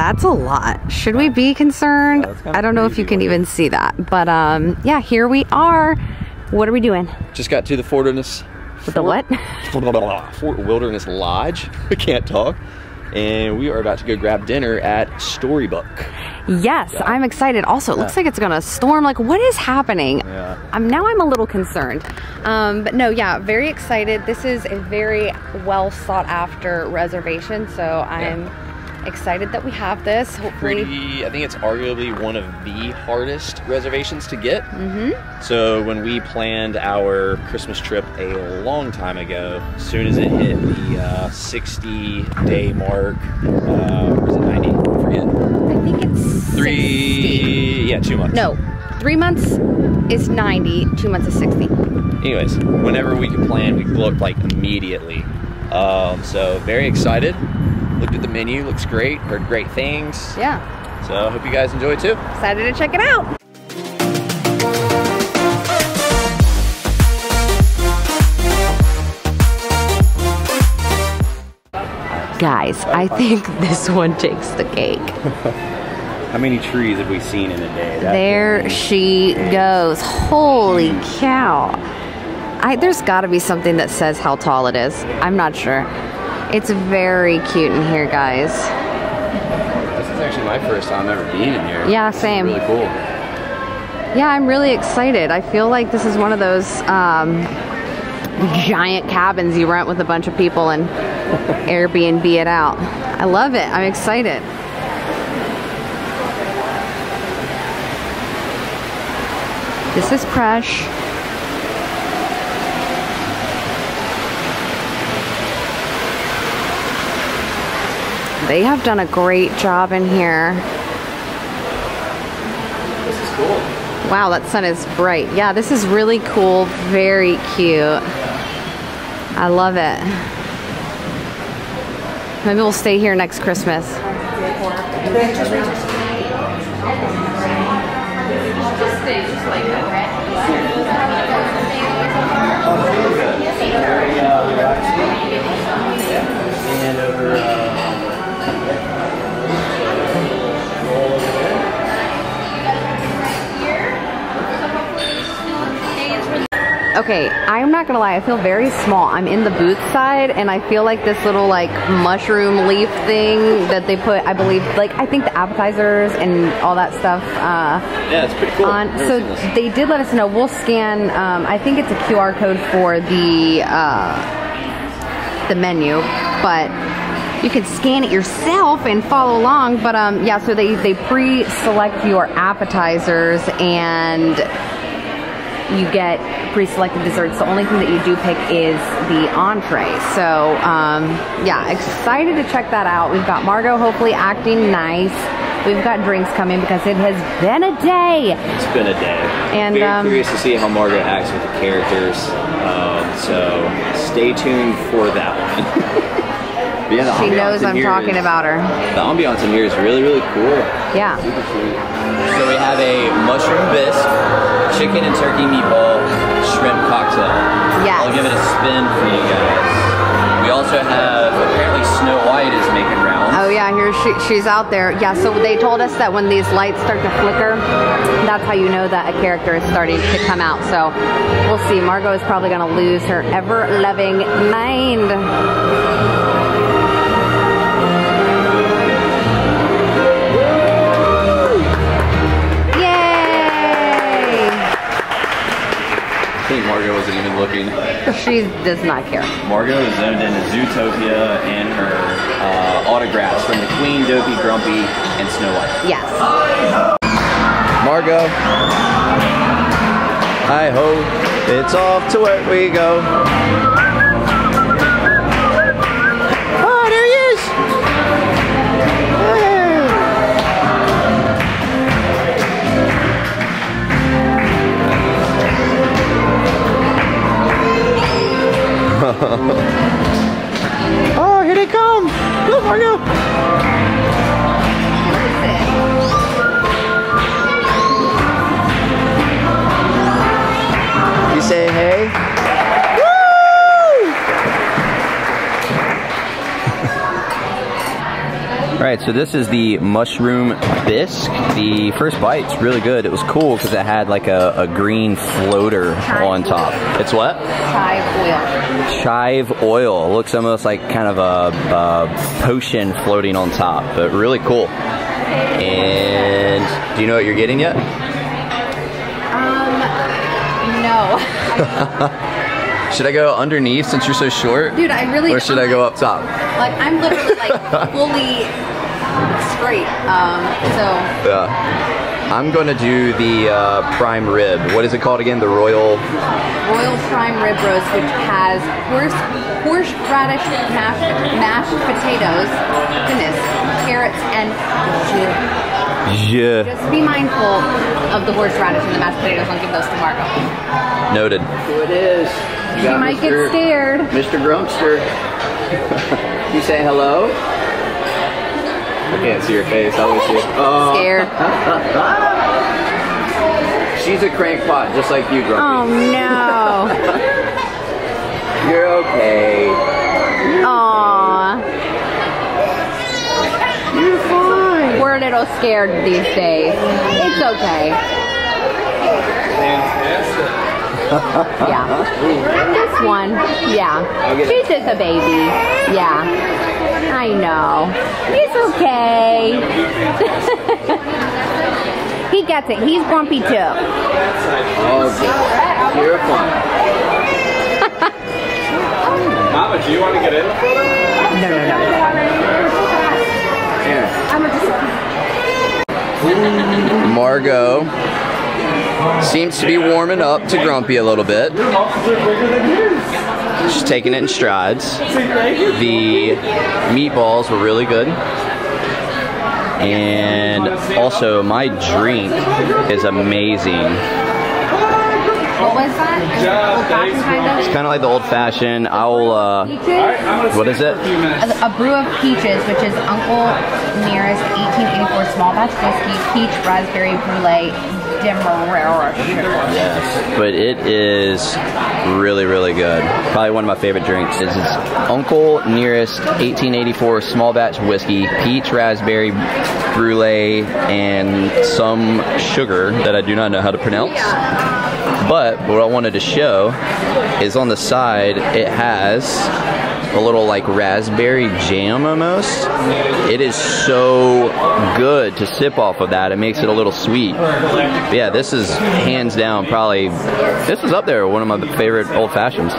That's a lot. Should we be concerned? Yeah, I don't know if you can even see that. But um, yeah, here we are. What are we doing? Just got to the Wilderness. With the what? Fort Wilderness Lodge. I can't talk. And we are about to go grab dinner at Storybook. Yes, I'm excited. Also, it looks like it's gonna storm. Like, what is happening? Yeah. I'm now I'm a little concerned. Um, but no, yeah, very excited. This is a very well sought after reservation, so I'm excited that we have this. Hopefully, Pretty, I think it's arguably one of the hardest reservations to get. Mm-hmm. So when we planned our Christmas trip a long time ago, as soon as it hit the uh, 60 day mark, uh, or is it 90? I forget. I think it's Three, 60. yeah, two months. No, three months is 90. Two months is 60. anyways, whenever we could plan, we booked like immediately. Um, so very excited. Looked at the menu, looks great. Heard great things. Yeah, So I hope you guys enjoy too. excited to check it out. Guys, I think this one takes the cake. How many trees have we seen in a day? That There she goes. Holy cow. I, there's got to be something that says how tall it is. I'm not sure. It's very cute in here, guys. This is actually my first time ever being in here. Yeah, same. Really cool. Yeah, I'm really excited. I feel like this is one of those um, giant cabins you rent with a bunch of people and Airbnb it out. I love it. I'm excited. This is Presh. They have done a great job in here. This is cool. Wow, that sun is bright. Yeah, this is really cool. Very cute. I love it. Maybe we'll stay here next Christmas. Uh, Okay, I'm not gonna lie, I feel very small. I'm in the booth side and I feel like this little like mushroom leaf thing that they put, I believe, like I think the appetizers and all that stuff uh, Yeah, it's pretty cool. on. So they did let us know. We'll scan. Um, I think it's a QR code for the uh, the menu, but you can scan it yourself and follow along. But um, yeah, so they they pre-select your appetizers and you get pre-selected desserts. The only thing that you do pick is the entree. So um, yeah, excited to check that out. We've got Margaux hopefully acting nice. We've got drinks coming because it has been a day. It's been a day. And, Very um, curious to see how Margaux acts with the characters. Um, so stay tuned for that one. But yeah, the She knows I'm talking is- about her. The ambiance in here is really, really cool. Yeah. So we have a mushroom bisque, chicken and turkey meatball, shrimp cocktail. Yes. I'll give it a spin for you guys. We also have apparently Snow White is making rounds. Oh yeah, here she, she's out there. Yeah, so they told us that when these lights start to flicker, that's how you know that a character is starting to come out. So we'll see. Margaux is probably going to lose her ever-loving mind. Looking. She does not care. Margaux is zoned into Zootopia and her uh, autographs from the Queen, Dopey, Grumpy, and Snow White. Yes. Margaux. Hi ho, it's off to where we go. Oh, here they come! Look, Margaux! You say hey? Right, so this is the mushroom bisque. The first bite's really good. It was cool because it had like a, a green floater on top. It's what? Chive oil. Chive oil. Looks almost like kind of a, a potion floating on top, but really cool. And do you know what you're getting yet? Um, no. Should I go underneath since you're so short? Dude, I really. Or should I go up top? Like, I'm literally like fully straight. Um, so Yeah. I'm gonna do the uh, prime rib. What is it called again? The royal. royal prime rib roast, which has horse horseradish mashed, mashed potatoes, goodness, carrots, and jus. Yeah. Just be mindful of the horseradish and the mashed potatoes. Don't give those to Margaux. Noted. Who it is? You might get scared. Mr. Grumpster. you say hello? I can't see your face. I wish you. Oh, Scared. she's a crankpot, just like you, Oh no. You're okay. Aw. You're fine. We're a little scared these days. It's okay. Yeah. This one. Yeah. She's just a baby. Yeah. I know. It's okay. he gets it. He's grumpy too. Okay. You're fine. Mama, do you want to get in the photo? No, no, no. Here. Margaux seems to be warming up to Grumpy a little bit. She's taking it in strides. The meatballs were really good. And also, my drink is amazing. It's kind of like the old fashioned. I'll, uh, what is it? A, a brew of peaches, which is Uncle Nearest 1884 small batch whiskey, peach, raspberry, brulee, demerara sugar. Yes, but it is really, really good. Probably one of my favorite drinks. This is Uncle Nearest 1884 small batch whiskey, peach, raspberry, brulee, and some sugar that I do not know how to pronounce. But what I wanted to show is on the side, it has a little like raspberry jam almost. It is so good to sip off of that. It makes it a little sweet. But yeah, this is hands down probably, this is up there, one of my favorite old fashions.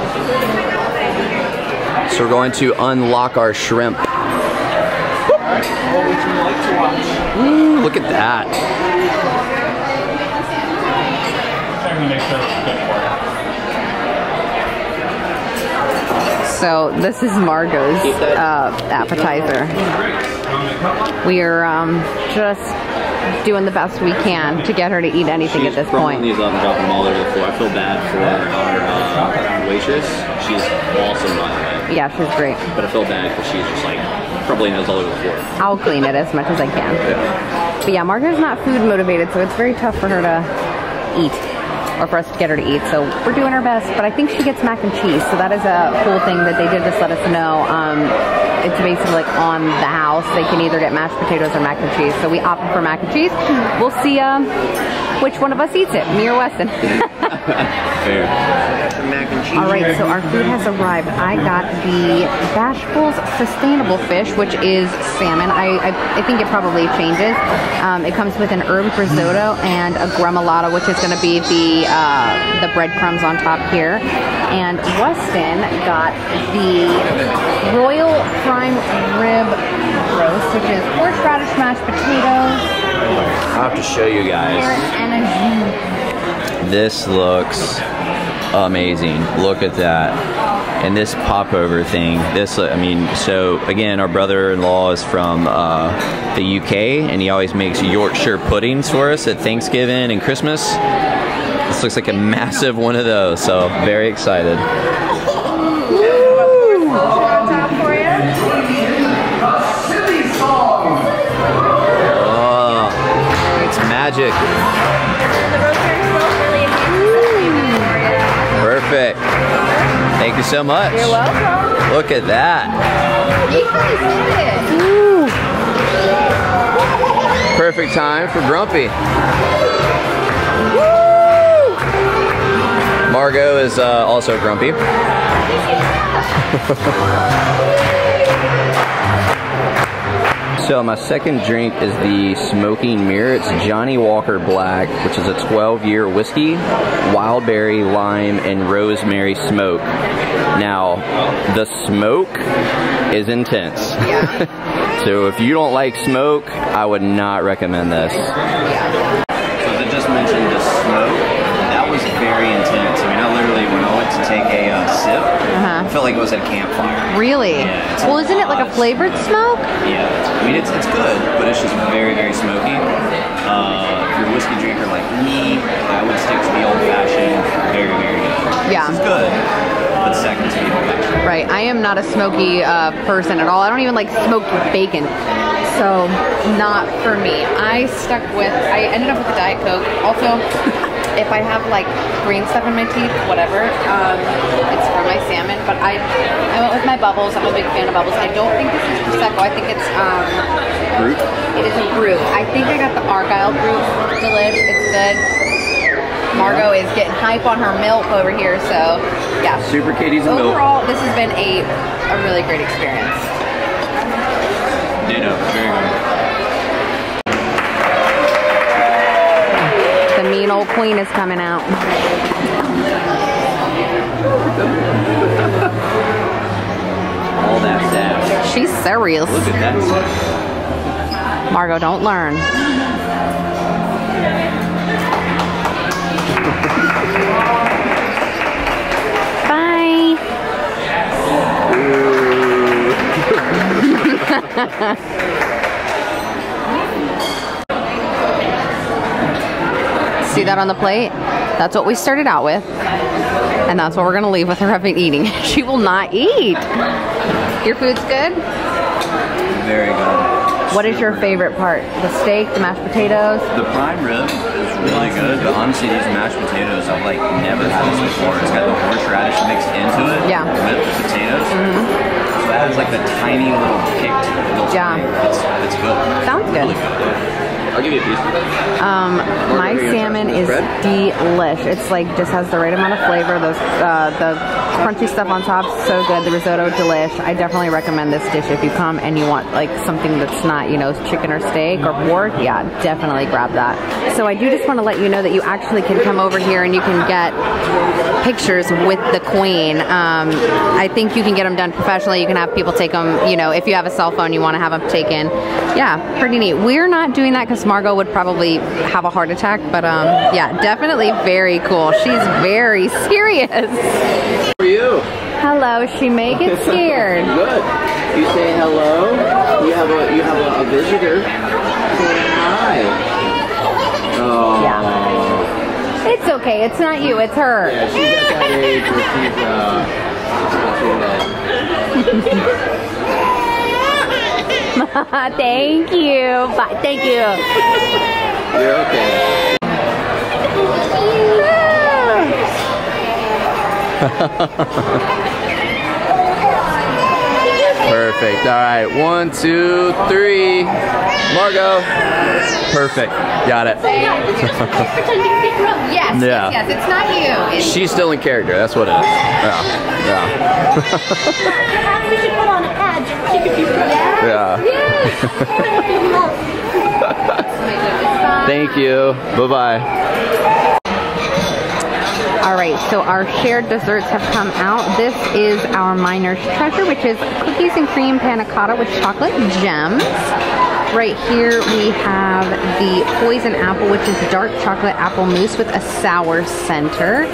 So we're going to unlock our shrimp. Ooh, look at that. Checking to make sure it's good for you. So this is Margaux's uh, appetizer. We are um, just doing the best we can to get her to eat anything at this point. these up and dropping them all over the floor. I feel bad for our uh, waitress. She's awesome, by the way. Yeah, she's great. But I feel bad because she's just like probably knows all over the floor. I'll clean it as much as I can. But yeah, Margaux's not food motivated, so it's very tough for her to eat. Or for us to get her to eat, so we're doing our best. But I think she gets mac and cheese, so that is a cool thing that they did just let us know. Um, it's basically like on the house. They can either get mashed potatoes or mac and cheese. So we opted for mac and cheese. We'll see um, which one of us eats it, me or Weston. Fair. All right, so our food has arrived. I got the Bashful's Sustainable Fish, which is salmon. I, I, I think it probably changes. Um, it comes with an herb risotto and a gremolata, which is going to be the uh, the breadcrumbs on top here. And Weston got the Royal Prime Rib Roast, which is horseradish mashed potatoes, I have to show you guys. and a. This looks amazing. Look at that. And this popover thing, this, I mean, so again, our brother in law is from uh, the UK and he always makes Yorkshire puddings for us at Thanksgiving and Christmas. This looks like a massive one of those, so very excited. Oh, it's magic. Perfect. Thank you so much. You're welcome. Look at that. You guys did it. perfect time for Grumpy. Margaux is uh, also grumpy. So my second drink is the Smoking Mirror. It's Johnnie Walker Black, which is a 12-year whiskey, wild berry, lime, and rosemary smoke. Now, the smoke is intense. so if you don't like smoke, I would not recommend this. So they just mentioned the smoke. That was very intense. To take a uh, sip, Uh-huh. I felt like it was at a campfire. Really? Yeah, well, isn't it like a flavored smoke? Yeah, I mean, it's, it's good, but it's just very, very smoky. Uh, if you're a whiskey drinker like me, I would stick to the old fashioned. Very, very good. Yeah. This is good, but second to the old fashioned. Right. I am not a smoky uh, person at all. I don't even like smoked bacon. So, not for me. I stuck with, I ended up with a Diet Coke. Also, if I have like green stuff in my teeth, whatever, um, it's for my salmon. But I, I went with my bubbles. I'm a big fan of bubbles. I don't think this is Prosecco. I think it's, um, Fruit? it is a brew. I think I got the Argyle Brut. Delish. It's good. Margaux is getting hype on her milk over here, so yeah. Super Katie's and milk. Overall, this has been a, a really great experience. Ditto. Very good. Old queen is coming out. All that. She's serious. Look at that. Margaux, don't learn. Bye. See that on the plate? That's what we started out with. And that's what we're gonna leave with her having eating. She will not eat. Your food's good? Very good. What is your favorite part? The steak, the mashed potatoes? The prime rib is really good, but honestly, these mashed potatoes, I've like never had this before. It's got the horseradish mixed into it Yeah. with the potatoes. Mm -hmm. So it has like the tiny little kick. Little Yeah. It's, it's good. Sounds good. Really good. I'll give you a piece. Um, my salmon is delish. It's like just has the right amount of flavor. Those uh, the crunchy stuff on top, so good. The risotto, delish. I definitely recommend this dish if you come and you want like something that's not you know chicken or steak or pork. Yeah, definitely grab that. So I do just want to let you know that you actually can come over here and you can get pictures with the queen. Um, I think you can get them done professionally. You can have people take them, you know, if you have a cell phone, you want to have them taken. Yeah, pretty neat. We're not doing that because Margaux would probably have a heart attack, but um, yeah, definitely very cool. She's very serious. How are you? Hello, she may get scared. Good. You say hello. You have a you have a, a visitor. Say hi. Oh. Yeah. It's okay. It's not you. It's her. Yeah, she's at that age where she's uh. she's not too bad. Thank you. Bye. Thank you. You're okay. Perfect. All right. One, two, three. Margaux. Perfect. Got it. Yes. Yeah. Yes. It's not you. It's She's still in character. That's what it is. Yeah. We should put on a pad. Yeah. Yeah. Thank you. Bye bye. All right, so our shared desserts have come out. This is our miner's treasure, which is cookies and cream panna cotta with chocolate gems. Right here we have the poison apple, which is dark chocolate apple mousse with a sour center.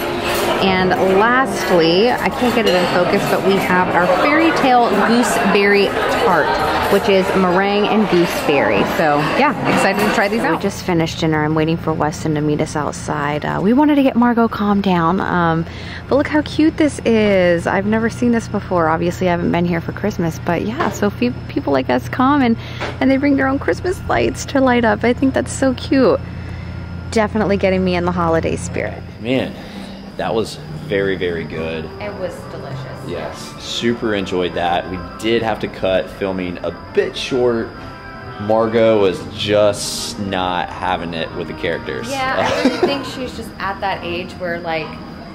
And lastly, I can't get it in focus, but we have our fairy tale gooseberry tart, which is meringue and gooseberry. So yeah, excited to try these out. We just finished dinner. I'm waiting for Weston to meet us outside. Uh, we wanted to get Margaux calmed down, um, but look how cute this is. I've never seen this before. Obviously, I haven't been here for Christmas, but yeah, so fe- people like us come and, and they bring their own Christmas lights to light up. I think that's so cute. Definitely getting me in the holiday spirit. Man, that was very, very good. It was delicious. Yes, super enjoyed that. We did have to cut filming a bit short Margaux was just not having it with the characters. Yeah, I really think she's just at that age where like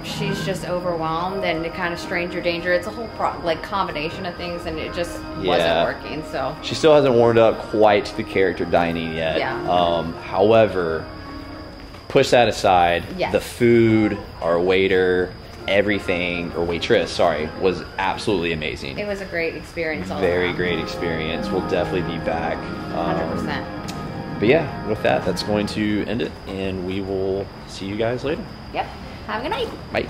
she's just overwhelmed and it kind of stranger danger. It's a whole pro- like combination of things, and it just Yeah. wasn't working. So She still hasn't warmed up quite to the character dining yet. Yeah. Um, however, push that aside. Yes. The food, our waiter, everything, or waitress, sorry, was absolutely amazing. it was a great experience. All Very around. great experience. We'll definitely be back. Um, Hundred percent. But yeah, with that, that's going to end it, and we will see you guys later. Yep. Have a good night. Bye.